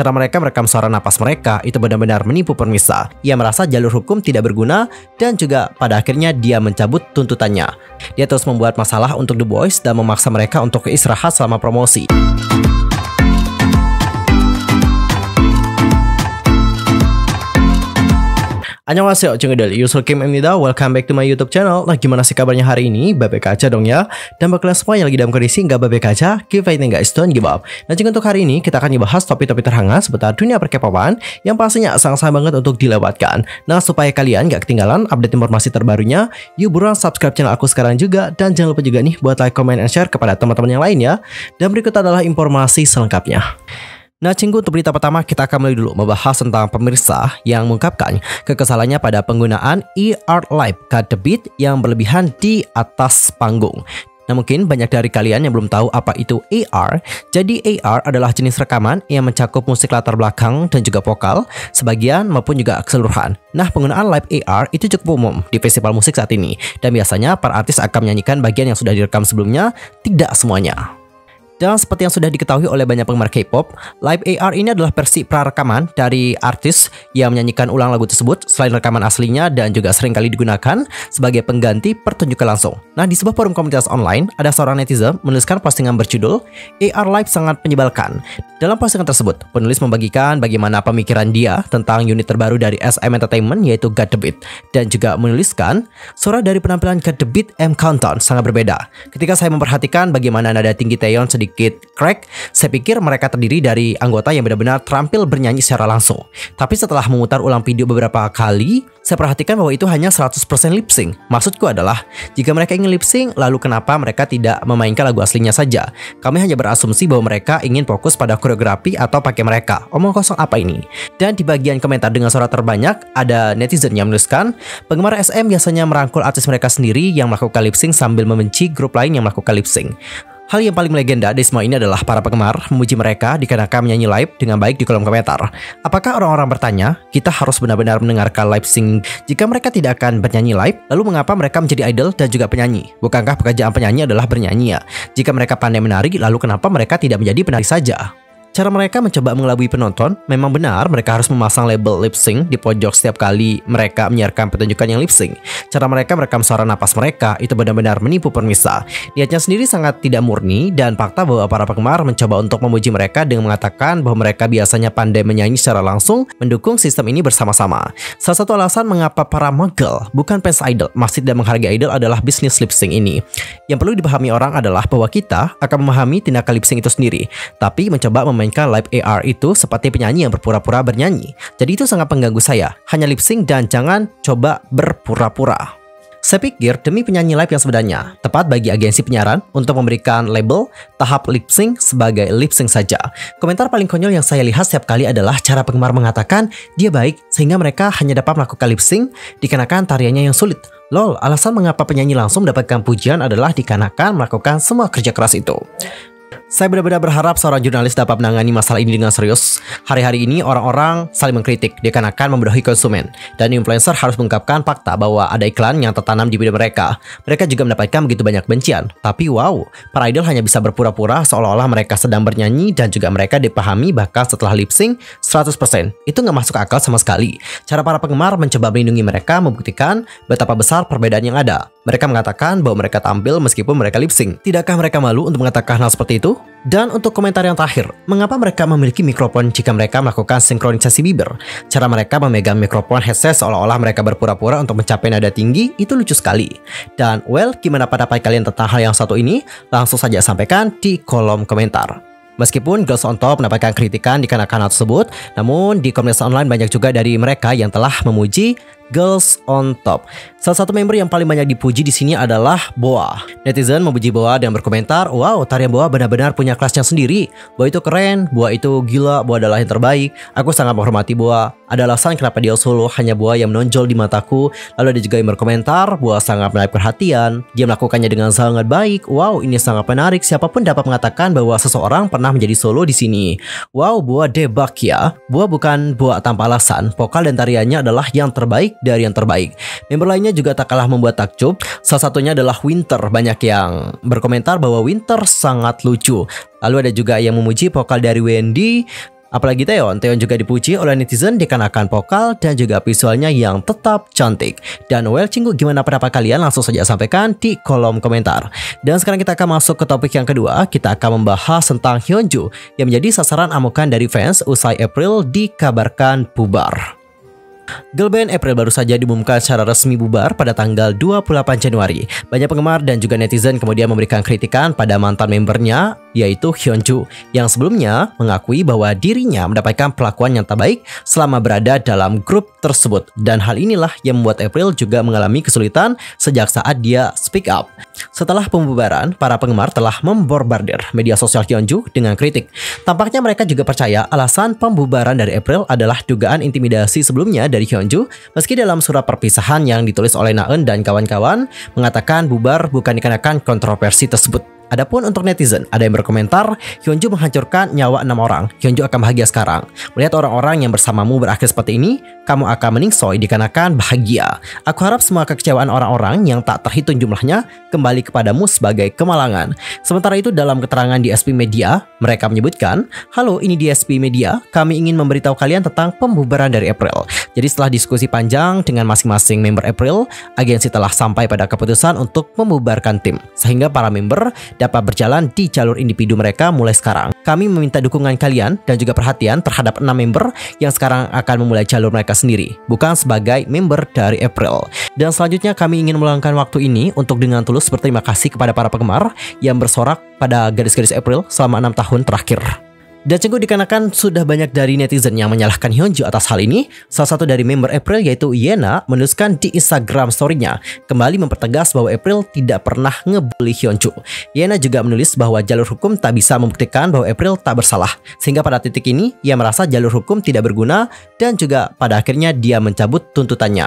Cara mereka merekam suara napas mereka itu benar-benar menipu permisa. Ia merasa jalur hukum tidak berguna dan juga pada akhirnya dia mencabut tuntutannya. Dia terus membuat masalah untuk The Boys dan memaksa mereka untuk istirahat selama promosi. Annyeonghaseyo, Cengedel, Yusul Kim Emnida, welcome back to my YouTube channel. Nah, gimana sih kabarnya hari ini? Aja dong ya. Dan bagi kalian semua yang lagi dalam kondisi nggak babek aja, keep fighting guys, don't give up. Nah, juga untuk hari ini kita akan dibahas topik-topik terhangat seputar dunia perkepopan yang pastinya sangat-sangat banget untuk dilewatkan. Nah, supaya kalian nggak ketinggalan update informasi terbarunya, yuk buruan subscribe channel aku sekarang juga dan jangan lupa juga nih buat like, comment, and share kepada teman-teman yang lain ya. Dan berikut adalah informasi selengkapnya. Nah, cinggu untuk berita pertama kita akan mulai dulu membahas tentang pemirsa yang mengungkapkan kekesalannya pada penggunaan ER Live the beat yang berlebihan di atas panggung. Nah mungkin banyak dari kalian yang belum tahu apa itu AR. Jadi AR adalah jenis rekaman yang mencakup musik latar belakang dan juga vokal, sebagian maupun juga keseluruhan. Nah penggunaan live AR itu cukup umum di festival musik saat ini. Dan biasanya para artis akan menyanyikan bagian yang sudah direkam sebelumnya, tidak semuanya. Dan seperti yang sudah diketahui oleh banyak penggemar K-pop, Live AR ini adalah versi prarekaman dari artis yang menyanyikan ulang lagu tersebut selain rekaman aslinya dan juga sering kali digunakan sebagai pengganti pertunjukan langsung. Nah, di sebuah forum komunitas online, ada seorang netizen menuliskan postingan berjudul AR Live sangat menyebalkan. Dalam postingan tersebut, penulis membagikan bagaimana pemikiran dia tentang unit terbaru dari SM Entertainment yaitu God The Beat dan juga menuliskan suara dari penampilan God The Beat M Countdown sangat berbeda. Ketika saya memperhatikan bagaimana nada tinggi Taeyeon sedikit sedikit crack, saya pikir mereka terdiri dari anggota yang benar-benar terampil bernyanyi secara langsung. Tapi setelah memutar ulang video beberapa kali, saya perhatikan bahwa itu hanya 100% lip sync. Maksudku adalah, jika mereka ingin lip sync, lalu kenapa mereka tidak memainkan lagu aslinya saja? Kami hanya berasumsi bahwa mereka ingin fokus pada koreografi atau pakai mereka. Omong kosong apa ini? Dan di bagian komentar dengan suara terbanyak, ada netizen yang menuliskan, penggemar SM biasanya merangkul artis mereka sendiri yang melakukan lip sync sambil membenci grup lain yang melakukan lip sync. Hal yang paling legenda di semua ini adalah para penggemar memuji mereka dikarenakan menyanyi live dengan baik di kolom komentar. Apakah orang-orang bertanya, kita harus benar-benar mendengarkan live sing jika mereka tidak akan bernyanyi live? Lalu mengapa mereka menjadi idol dan juga penyanyi? Bukankah pekerjaan penyanyi adalah bernyanyi ya? Jika mereka pandai menari, lalu kenapa mereka tidak menjadi penari saja? Cara mereka mencoba mengelabui penonton, memang benar mereka harus memasang label lip sync di pojok setiap kali mereka menyiarkan pertunjukan yang lip sync. Cara mereka merekam suara napas mereka itu benar-benar menipu permisa. Niatnya sendiri sangat tidak murni dan fakta bahwa para penggemar mencoba untuk memuji mereka dengan mengatakan bahwa mereka biasanya pandai menyanyi secara langsung mendukung sistem ini bersama-sama. Salah satu alasan mengapa para mogul bukan fans idol masih tidak menghargai idol adalah bisnis lip sync ini. Yang perlu dipahami orang adalah bahwa kita akan memahami tindakan lip sync itu sendiri, tapi mencoba mem memainkan live AR itu seperti penyanyi yang berpura-pura bernyanyi. Jadi itu sangat mengganggu saya. Hanya lip sync dan jangan coba berpura-pura. Saya pikir demi penyanyi live yang sebenarnya, tepat bagi agensi penyiaran untuk memberikan label tahap lip sync sebagai lip sync saja. Komentar paling konyol yang saya lihat setiap kali adalah cara penggemar mengatakan dia baik sehingga mereka hanya dapat melakukan lip sync dikarenakan tariannya yang sulit. Lol, alasan mengapa penyanyi langsung mendapatkan pujian adalah dikarenakan melakukan semua kerja keras itu. Saya benar-benar berharap seorang jurnalis dapat menangani masalah ini dengan serius. Hari-hari ini orang-orang saling mengkritik dikarenakan membodohi konsumen. Dan influencer harus mengungkapkan fakta bahwa ada iklan yang tertanam di video mereka. Mereka juga mendapatkan begitu banyak bencian. Tapi wow, para idol hanya bisa berpura-pura seolah-olah mereka sedang bernyanyi dan juga mereka dipahami bahkan setelah lip sync 100%. Itu nggak masuk akal sama sekali. Cara para penggemar mencoba melindungi mereka membuktikan betapa besar perbedaan yang ada. Mereka mengatakan bahwa mereka tampil meskipun mereka lip sync. Tidakkah mereka malu untuk mengatakan hal seperti itu? Dan untuk komentar yang terakhir, mengapa mereka memiliki mikrofon jika mereka melakukan sinkronisasi bibir? Cara mereka memegang mikrofon headset seolah-olah mereka berpura-pura untuk mencapai nada tinggi itu lucu sekali. Dan well, gimana pendapat kalian tentang hal yang satu ini? Langsung saja sampaikan di kolom komentar. Meskipun Girls on Top mendapatkan kritikan dikarenakan hal tersebut, namun di komunitas online banyak juga dari mereka yang telah memuji Girls on Top. Salah satu member yang paling banyak dipuji di sini adalah Boa. Netizen memuji Boa dan berkomentar, "Wow, tarian Boa benar-benar punya kelasnya sendiri. Boa itu keren, Boa itu gila, Boa adalah yang terbaik. Aku sangat menghormati Boa. Ada alasan kenapa dia solo hanya Boa yang menonjol di mataku." Lalu ada juga yang berkomentar, "Boa sangat menarik perhatian. Dia melakukannya dengan sangat baik. Wow, ini sangat menarik. Siapa pun dapat mengatakan bahwa seseorang pernah menjadi solo di sini. Wow, Boa debak ya. Boa bukan Boa tanpa alasan. Vokal dan tariannya adalah yang terbaik dari yang terbaik. Member lainnya juga tak kalah membuat takjub. Salah satunya adalah Winter. Banyak yang berkomentar bahwa Winter sangat lucu. Lalu ada juga yang memuji vokal dari Wendy Apalagi Teon, Teon juga dipuji oleh netizen dikarenakan vokal dan juga visualnya yang tetap cantik. Dan well cinggu gimana pendapat kalian langsung saja sampaikan di kolom komentar. Dan sekarang kita akan masuk ke topik yang kedua, kita akan membahas tentang Hyunju yang menjadi sasaran amukan dari fans usai April dikabarkan bubar. Girl band April baru saja diumumkan secara resmi bubar pada tanggal 28 Januari. Banyak penggemar dan juga netizen kemudian memberikan kritikan pada mantan membernya yaitu Hyunju yang sebelumnya mengakui bahwa dirinya mendapatkan perlakuan yang tak baik selama berada dalam grup tersebut dan hal inilah yang membuat April juga mengalami kesulitan sejak saat dia speak up. Setelah pembubaran, para penggemar telah memborbardir media sosial Hyunju dengan kritik. Tampaknya mereka juga percaya alasan pembubaran dari April adalah dugaan intimidasi sebelumnya dari Hyunju, meski dalam surat perpisahan yang ditulis oleh Naeun dan kawan-kawan mengatakan bubar bukan dikarenakan kontroversi tersebut. Adapun untuk netizen, ada yang berkomentar, Hyunju menghancurkan nyawa enam orang. Hyunju akan bahagia sekarang. Melihat orang-orang yang bersamamu berakhir seperti ini, kamu akan meningsoi dikarenakan bahagia. Aku harap semua kekecewaan orang-orang yang tak terhitung jumlahnya kembali kepadamu sebagai kemalangan. Sementara itu dalam keterangan di SP Media, mereka menyebutkan, Halo ini di SP Media, kami ingin memberitahu kalian tentang pembubaran dari April. Jadi setelah diskusi panjang dengan masing-masing member April, agensi telah sampai pada keputusan untuk membubarkan tim. Sehingga para member dapat berjalan di jalur individu mereka mulai sekarang. Kami meminta dukungan kalian dan juga perhatian terhadap enam member yang sekarang akan memulai jalur mereka sendiri, bukan sebagai member dari April. Dan selanjutnya kami ingin meluangkan waktu ini untuk dengan tulus berterima kasih kepada para penggemar yang bersorak pada gadis-gadis April selama enam tahun terakhir. Dan cenggu dikarenakan sudah banyak dari netizen yang menyalahkan Hyunju atas hal ini, salah satu dari member April yaitu Yena menuliskan di Instagram story-nya kembali mempertegas bahwa April tidak pernah ngebully Hyunju. Yena juga menulis bahwa jalur hukum tak bisa membuktikan bahwa April tak bersalah, sehingga pada titik ini ia merasa jalur hukum tidak berguna dan juga pada akhirnya dia mencabut tuntutannya.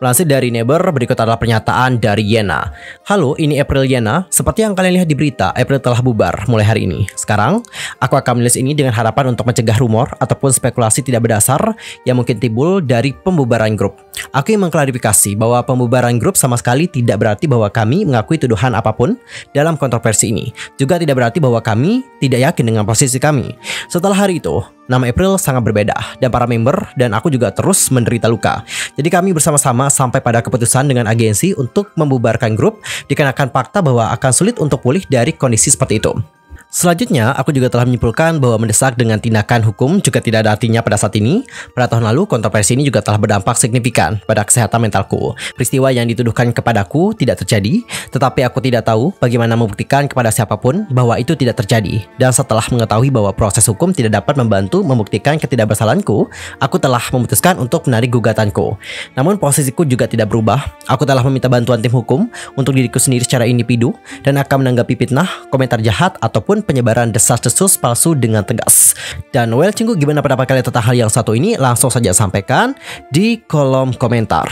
Melansir dari Never, berikut adalah pernyataan dari Yena. Halo, ini April Yena. Seperti yang kalian lihat di berita, April telah bubar mulai hari ini. Sekarang, aku akan menulis ini ini dengan harapan untuk mencegah rumor ataupun spekulasi tidak berdasar yang mungkin timbul dari pembubaran grup. Aku ingin mengklarifikasi bahwa pembubaran grup sama sekali tidak berarti bahwa kami mengakui tuduhan apa pun dalam kontroversi ini. Juga tidak berarti bahwa kami tidak yakin dengan posisi kami. Setelah hari itu, nama April sangat berbeda dan para member dan aku juga terus menderita luka. Jadi kami bersama-sama sampai pada keputusan dengan agensi untuk membubarkan grup dikarenakan fakta bahwa akan sulit untuk pulih dari kondisi seperti itu. Selanjutnya, aku juga telah menyimpulkan bahwa mendesak dengan tindakan hukum juga tidak ada artinya pada saat ini. Pada tahun lalu, kontroversi ini juga telah berdampak signifikan pada kesehatan mentalku. Peristiwa yang dituduhkan kepadaku tidak terjadi, tetapi aku tidak tahu bagaimana membuktikan kepada siapa pun bahwa itu tidak terjadi. Dan setelah mengetahui bahwa proses hukum tidak dapat membantu membuktikan ketidakbersalahanku, aku telah memutuskan untuk menarik gugatanku. Namun posisiku juga tidak berubah. Aku telah meminta bantuan tim hukum untuk diriku sendiri secara individu dan akan menanggapi fitnah, komentar jahat ataupun penyebaran desas-desus palsu dengan tegas. Dan well cinggu gimana pendapat kalian tentang hal yang satu ini? Langsung saja sampaikan di kolom komentar.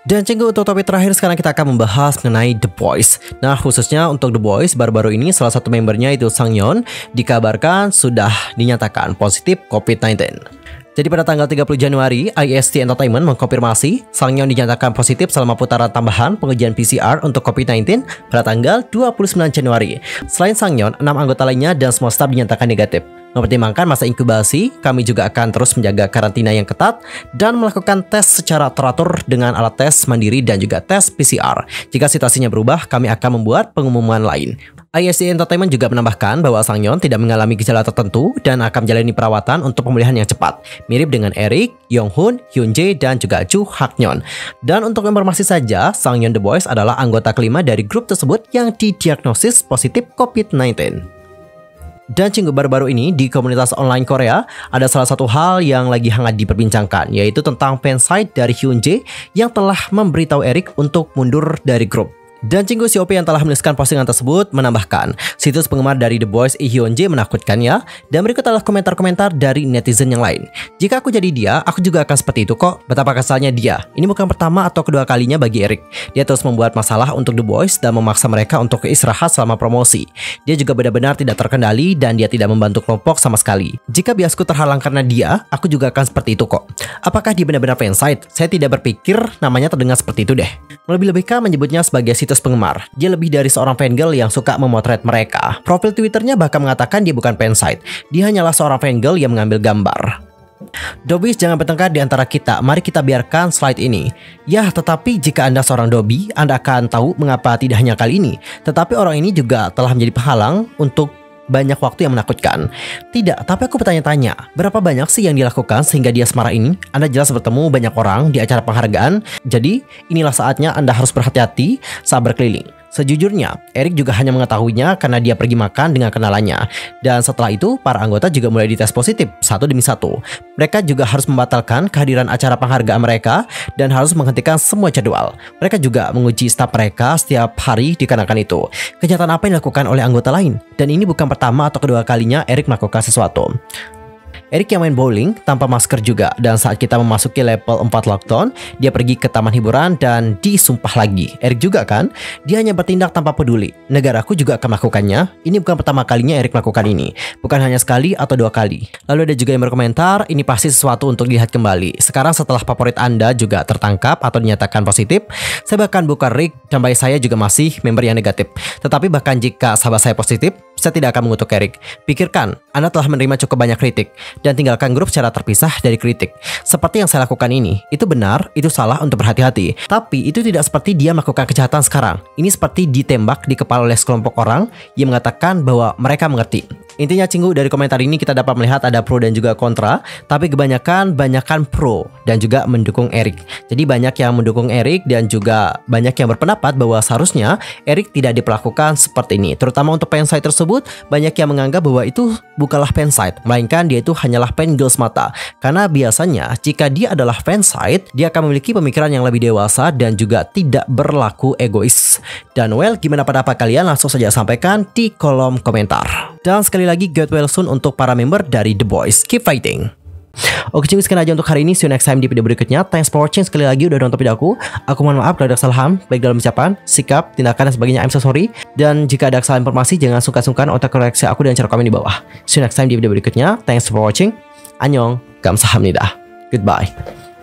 Dan cenggu untuk topik terakhir sekarang kita akan membahas mengenai The Boys. Nah khususnya untuk The Boys baru-baru ini salah satu membernya itu Sang Yeon dikabarkan sudah dinyatakan positif COVID-19. Jadi pada tanggal 30 Januari, IST Entertainment mengkonfirmasi Sang Yeon dinyatakan positif selama putaran tambahan pengujian PCR untuk COVID-19 pada tanggal 29 Januari. Selain Sang Yeon, 6 anggota lainnya dan semua staf dinyatakan negatif. Mempertimbangkan masa inkubasi, kami juga akan terus menjaga karantina yang ketat dan melakukan tes secara teratur dengan alat tes mandiri dan juga tes PCR. Jika situasinya berubah, kami akan membuat pengumuman lain. ISC Entertainment juga menambahkan bahwa Sang Yeon tidak mengalami gejala tertentu dan akan menjalani perawatan untuk pemulihan yang cepat, mirip dengan Eric, Yong Hoon, Hyun Jae, dan juga Chu Hak Nyeon. Dan untuk informasi saja, Sang Yeon The Boys adalah anggota kelima dari grup tersebut yang didiagnosis positif COVID-19. Dan cinggu baru-baru ini di komunitas online Korea ada salah satu hal yang lagi hangat diperbincangkan yaitu tentang fansite dari Hyun Jae yang telah memberitahu Eric untuk mundur dari grup. Dan Cinggu Siopi yang telah menuliskan postingan tersebut menambahkan, situs penggemar dari The Boys Lee Hyun Jae menakutkan ya. Dan berikut adalah komentar-komentar dari netizen yang lain. Jika aku jadi dia, aku juga akan seperti itu kok. Betapa kesalnya dia. Ini bukan pertama atau kedua kalinya bagi Eric. Dia terus membuat masalah untuk The Boys dan memaksa mereka untuk istirahat selama promosi. Dia juga benar-benar tidak terkendali dan dia tidak membantu kelompok sama sekali. Jika biasku terhalang karena dia, aku juga akan seperti itu kok. Apakah dia benar-benar fansite? Saya tidak berpikir namanya terdengar seperti itu deh. Lebih-lebihkah menyebutnya sebagai situs penggemar. Dia lebih dari seorang fangirl yang suka memotret mereka. Profil Twitternya bahkan mengatakan dia bukan fansite. Dia hanyalah seorang fangirl yang mengambil gambar. Dobis jangan bertengkar di antara kita. Mari kita biarkan slide ini. Ya, tetapi jika Anda seorang Dobi, Anda akan tahu mengapa tidak hanya kali ini, tetapi orang ini juga telah menjadi penghalang untuk banyak waktu yang menakutkan. Tidak, tapi aku bertanya-tanya, berapa banyak sih yang dilakukan sehingga dia semarah ini? Anda jelas bertemu banyak orang di acara penghargaan, jadi inilah saatnya Anda harus berhati-hati saat berkeliling. Sejujurnya, Eric juga hanya mengetahuinya karena dia pergi makan dengan kenalannya. Dan setelah itu, para anggota juga mulai dites positif satu demi satu. Mereka juga harus membatalkan kehadiran acara penghargaan mereka dan harus menghentikan semua jadwal. Mereka juga menguji staf mereka setiap hari dikarenakan itu. Kenyataan apa yang dilakukan oleh anggota lain? Dan ini bukan pertama atau kedua kalinya Eric melakukan sesuatu. Eric yang main bowling tanpa masker juga dan saat kita memasuki level 4 lockdown, dia pergi ke taman hiburan dan disumpah lagi. Eric juga kan, dia hanya bertindak tanpa peduli. Negaraku juga akan melakukannya. Ini bukan pertama kalinya Eric melakukan ini, bukan hanya sekali atau dua kali. Lalu ada juga yang berkomentar, ini pasti sesuatu untuk dilihat kembali. Sekarang setelah favorit Anda juga tertangkap atau dinyatakan positif, saya bahkan buka Rick dan saya juga masih member yang negatif. Tetapi bahkan jika sahabat saya positif, saya tidak akan mengutuk Eric. Pikirkan, Anda telah menerima cukup banyak kritik dan tinggalkan grup secara terpisah dari kritik. Seperti yang saya lakukan ini, itu benar, itu salah untuk berhati-hati. Tapi itu tidak seperti dia melakukan kejahatan sekarang. Ini seperti ditembak di kepala oleh sekelompok orang yang mengatakan bahwa mereka mengerti. Intinya cinggu dari komentar ini kita dapat melihat ada pro dan juga kontra, tapi kebanyakan banyakkan pro dan juga mendukung Erik. Jadi banyak yang mendukung Erik dan juga banyak yang berpendapat bahwa seharusnya Erik tidak diperlakukan seperti ini. Terutama untuk fansite tersebut, banyak yang menganggap bahwa itu bukanlah fansite, melainkan dia itu hanyalah fan girls mata. Karena biasanya jika dia adalah fansite, dia akan memiliki pemikiran yang lebih dewasa dan juga tidak berlaku egois. Dan well, gimana pendapat kalian? Langsung saja sampaikan di kolom komentar. Dan sekali lagi get well soon untuk para member dari The Boys. Keep fighting. Oke cuy sekian aja untuk hari ini. See you next time di video berikutnya. Thanks for watching. Sekali lagi udah nonton video aku. Aku mohon maaf kalau ada kesalahan Baik dalam ucapan, sikap, tindakan dan sebagainya. I'm so sorry. Dan jika ada kesalahan informasi Jangan sungkan-sungkan otak koreksi aku dan cara komen di bawah. See you next time di video berikutnya. Thanks for watching. Annyeong. Kamsahamnida Goodbye